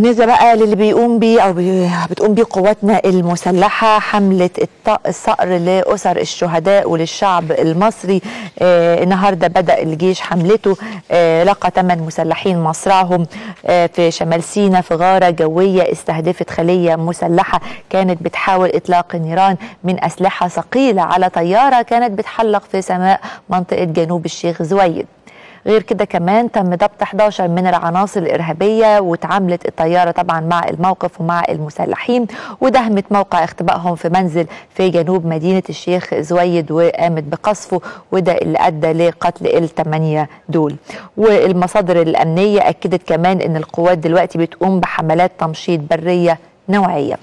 نرجع بقى للي بيقوم بيه أو بي- بتقوم بيه قواتنا المسلحة حملة الصقر لأسر الشهداء وللشعب المصري. آه النهارده بدأ الجيش حملته. آه لقى ثمان مسلحين مصرعهم. آه في شمال سيناء في غارة جوية استهدفت خلية مسلحة كانت بتحاول إطلاق النيران من أسلحة ثقيلة على طيارة كانت بتحلق في سماء منطقة جنوب الشيخ زويد. غير كده كمان تم ضبط 11 من العناصر الإرهابية واتعاملت الطيارة طبعا مع الموقف ومع المسلحين ودهمت موقع اختبائهم في منزل في جنوب مدينة الشيخ زويد وقامت بقصفه وده اللي أدى لقتل الثمانية دول. والمصادر الأمنية أكدت كمان أن القوات دلوقتي بتقوم بحملات تمشيط برية نوعية.